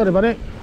あればね。